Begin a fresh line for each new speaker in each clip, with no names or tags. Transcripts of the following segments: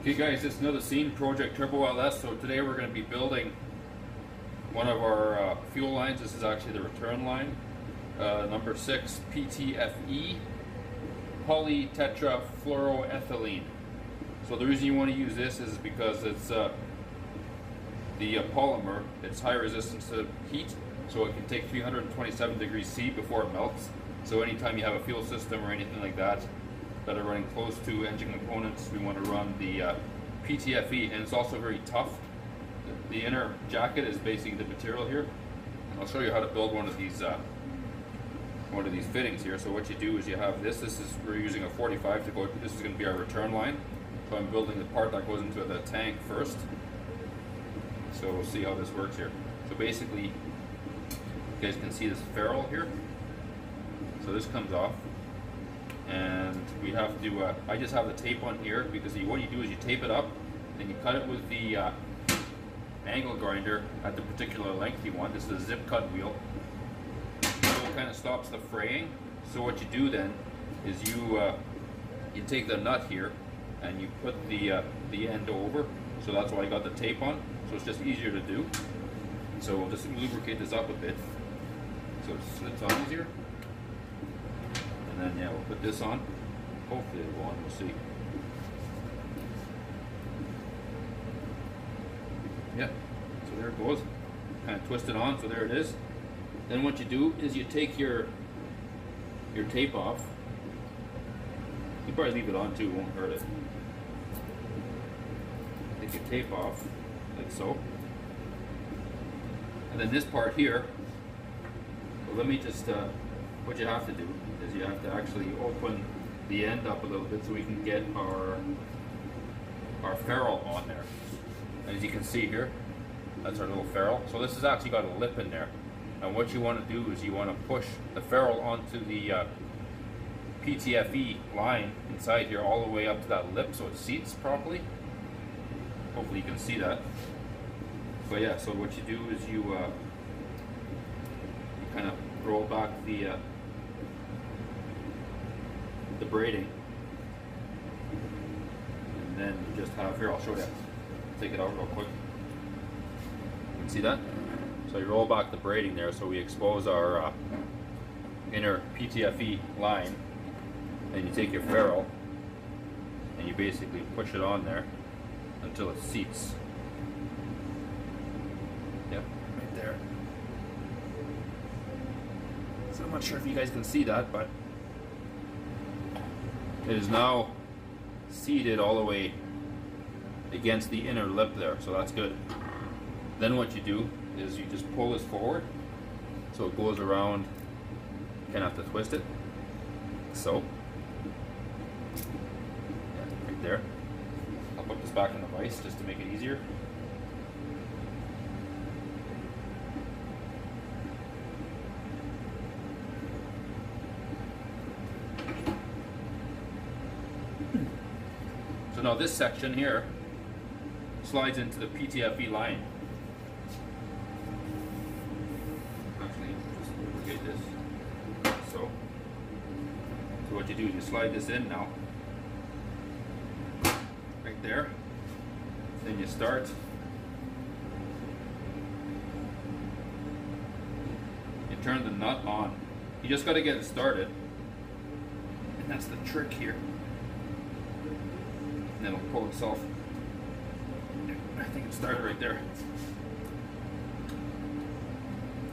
Okay guys, it's another scene, Project Turbo LS. So today we're going to be building one of our uh, fuel lines. This is actually the return line. Uh, number 6 PTFE, polytetrafluoroethylene. So the reason you want to use this is because it's uh, the uh, polymer, it's high resistance to heat, so it can take 327 degrees C before it melts. So anytime you have a fuel system or anything like that, that are running close to engine components. We want to run the uh, PTFE, and it's also very tough. The, inner jacket is basically the material here. I'll show you how to build one of these uh, one of these fittings here. So what you do is you have this. This is we're using a 45 to go. This is going to be our return line. So I'm building the part that goes into the tank first. So we'll see how this works here. So basically, you guys can see this ferrule here. So this comes off and we have to, uh, I just have the tape on here because you, what you do is you tape it up and you cut it with the uh, angle grinder at the particular length you want. This is a zip cut wheel. So it kind of stops the fraying. So what you do then is you uh, you take the nut here and you put the uh, the end over. So that's why I got the tape on. So it's just easier to do. So we'll just lubricate this up a bit so it slips on easier. And then yeah, we'll put this on. Hopefully it'll go we'll see. Yep, so there it goes. Kind of twist it on, so there it is. Then what you do is you take your your tape off. You probably leave it on too, it won't hurt it. Take your tape off, like so. And then this part here, well, let me just, uh, what you have to do is you have to actually open the end up a little bit so we can get our our ferrule on there. As you can see here, that's our little ferrule. So this has actually got a lip in there. And what you want to do is you want to push the ferrule onto the uh, PTFE line inside here all the way up to that lip so it seats properly. Hopefully you can see that. But yeah, so what you do is you, uh, you kind of roll back the uh, the braiding. And then you just have, here I'll show you, take it out real quick. You can see that? So you roll back the braiding there so we expose our uh, inner PTFE line and you take your ferrule and you basically push it on there until it seats. Yep, right there. So I'm not sure if you guys can see that, but it is now seated all the way against the inner lip there, so that's good. Then what you do is you just pull this forward so it goes around, you kind of have to twist it, so. Yeah, right there. I'll put this back in the vise just to make it easier. So now this section here slides into the PTFE line. So, so what you do is you slide this in now. Right there. Then you start. You turn the nut on. You just got to get it started. And that's the trick here and it'll pull itself. I think it started right there.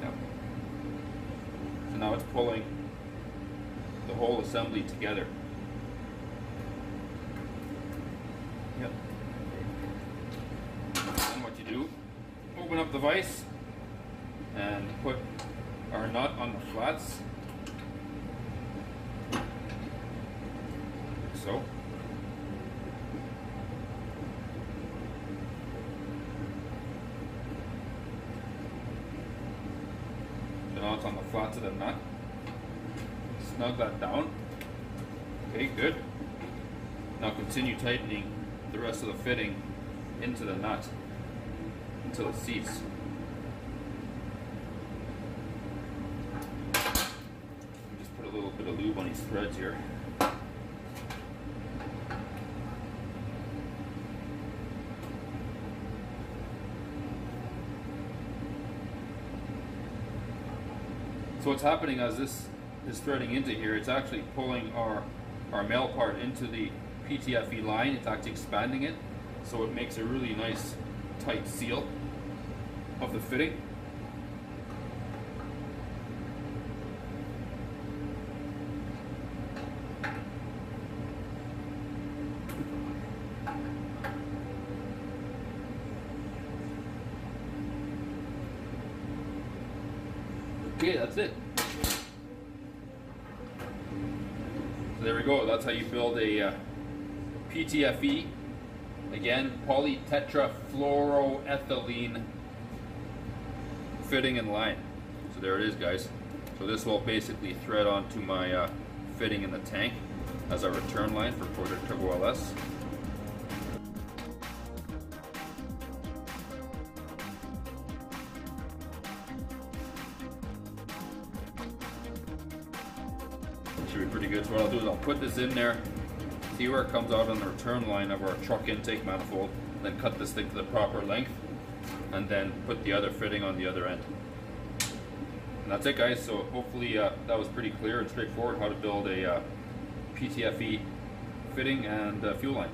Yep. So now it's pulling the whole assembly together. Yep. Then what you do, open up the vise and put our nut on the flats. So. It's on the flats of the nut. Snug that down. Okay, good. Now continue tightening the rest of the fitting into the nut until it seats. Just put a little bit of lube on these threads here. So what's happening as this is threading into here, it's actually pulling our, our male part into the PTFE line. It's actually expanding it. So it makes a really nice tight seal of the fitting. Okay, that's it. So there we go. That's how you build a uh, PTFE. Again, polytetrafluoroethylene fitting and line. So there it is, guys. So this will basically thread onto my uh, fitting in the tank as a return line for Project Turbo LS. Should be pretty good. So what I'll do is I'll put this in there, see where it comes out on the return line of our truck intake manifold, then cut this thing to the proper length, and then put the other fitting on the other end. And that's it guys, so hopefully uh, that was pretty clear and straightforward how to build a uh, PTFE fitting and uh, fuel line.